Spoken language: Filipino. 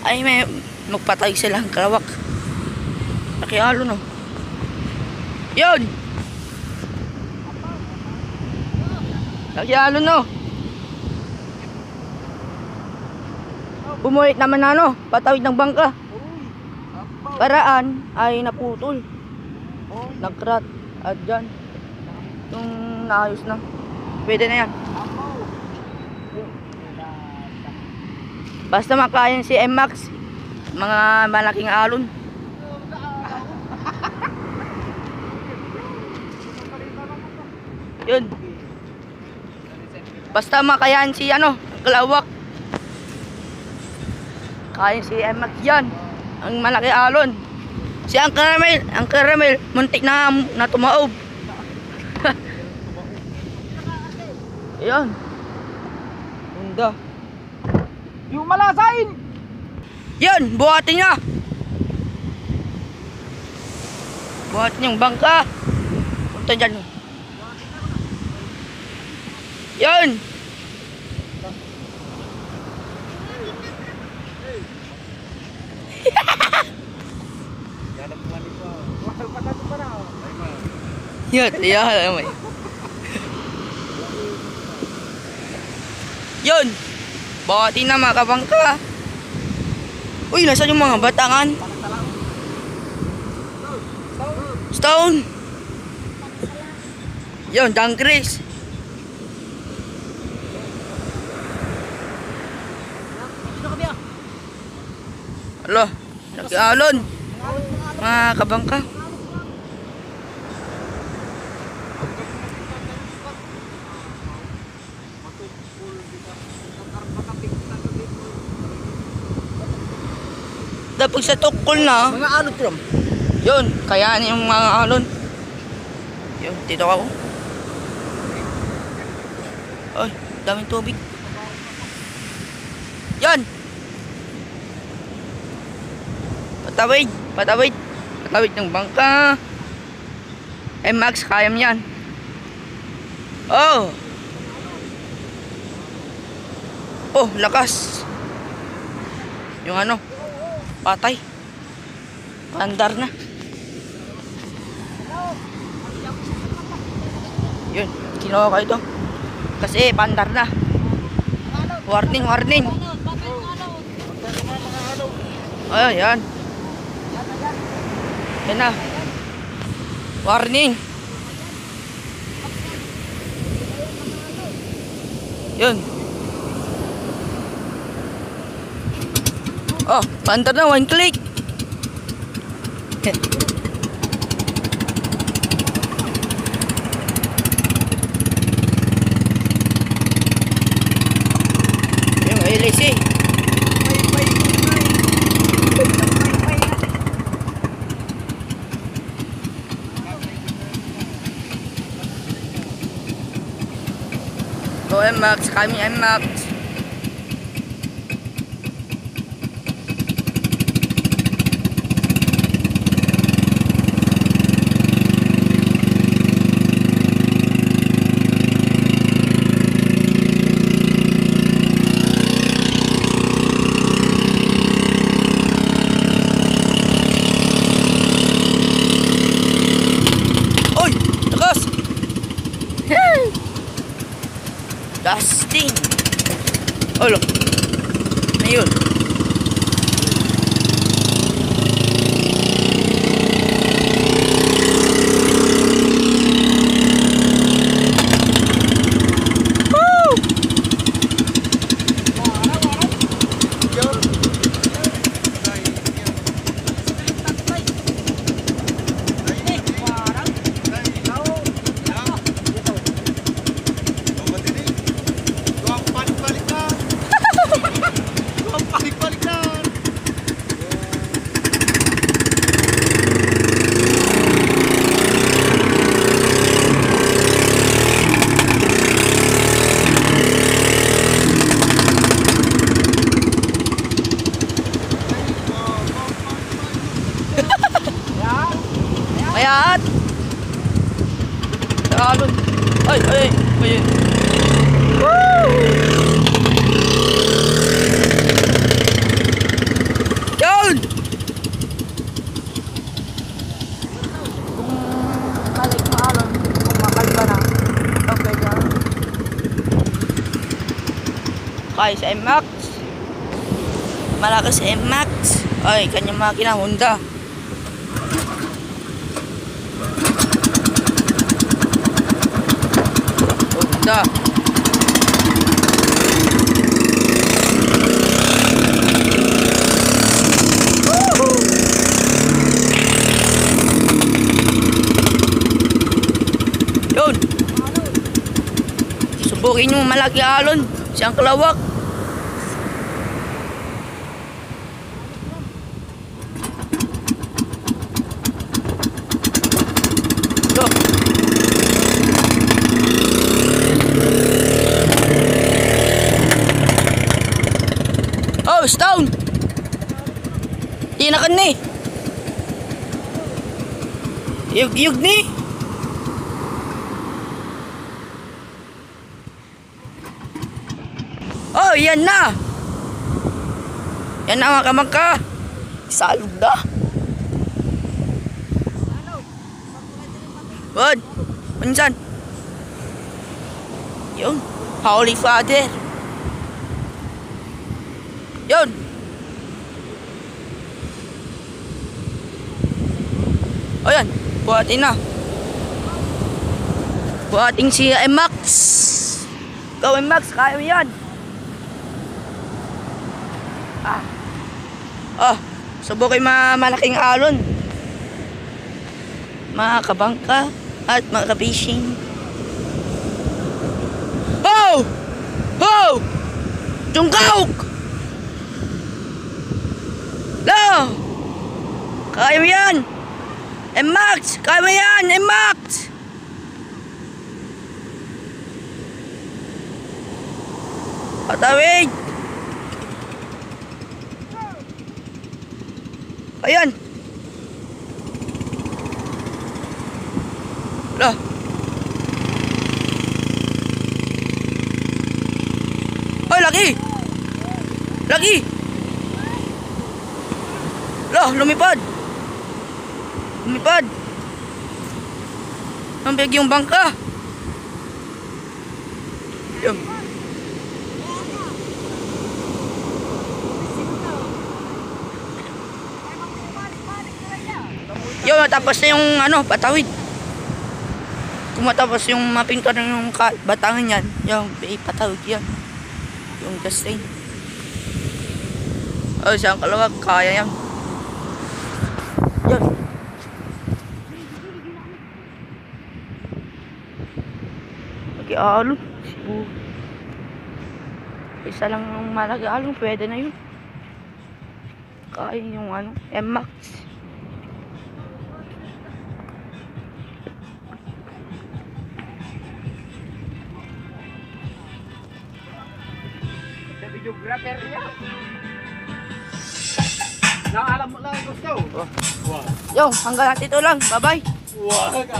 Ay, may magpatay sila ng kalawak. Nakialo no. Yun! Nakialo no. Bumulit naman na ano, patawid ng bangka. Karaan ay naputol. Nagkrat. At dyan. Yung naayos na. Pwede na yan. Basta makayan si M-Max. Mga malaking alon. Yun. Basta makayan si ano, kalawak. Kaya si M-Max yan. Ang malaki alon. Si ang caramel, ang caramel, muntik na na tumaob. Ayan. Ganda. Yung malasain! Yan, buhatin niya. Buhatin yung bangka. Punta dyan. Yan. Yan, yan, alam mo. Yun. Buhatin na mga kabangka. Uy, nasaan yung mga batangan? Stone! Yun, Dang Chris. Alo, nag-alon. Mga kabangka. Dapat sa tukol na. Mga alot ram. Yun, kaya yung mga alon. Yun, dito ako. Ay, daming tubig. Yan! Patawid, patawid. Patawid ng bangka. Eh, Max, kaya mo yan. Oh! Oh, lakas. Yung ano, patay. Pandar na. Yun, kinuha ko ito. Kasi pandar na. Warning, warning. Ay, yan. Yan na. Warning. Yun. Oh, pandar na, one click. Yung LSC. Go MX, kami MX. Oy! Lakas! Dusting! Olo. Ayun. Ayat! Tagalog. Ay, ay, ay. Woo! Yun! Balik maalam kung makalba na. Okay, girl. Okay, sa M-Max. Malakas sa M-Max. Ay, kanyang makina, Honda. Honda. Yun. Subukin yung malaki alon. Siyang kalawak. Yo. Oh, stone. Tinakan ni. Yug-yug ni. Oh, yan na. Yan na mga kamangka. Salog na. Bud, minsan. Yun, Holy Father. Yun. O yan, buhatin na. Buhating si Max. Go Max, kaya mo yan. Ah. Oh, subukin mga malaking alon. Mga kabangka at mga fishing. Oh! Oh! Tungkaw! Lo! Kaya mo yan! Emax! Kaya mo yan! Emax! Patawid! Ayan! Lo! Ay, laki! Laki! Lo, lumipad! Lumipad! Ang big yung bangka! Yun. Yun, tapos na yung ano, patawid. Kung matapos yung mapinto ng yung batangan yan, yung ipatawid yan. Yung Justin. Oh, siyang kalawag, kaya. Yan. Alon. Siguro. Isa lang yung malaki alon, pwede na yun. Kaya yung ano, M-Max. Videographer niya. Na alam mo lang gusto. Yo, hanggang natin ito lang. Bye-bye. Wag.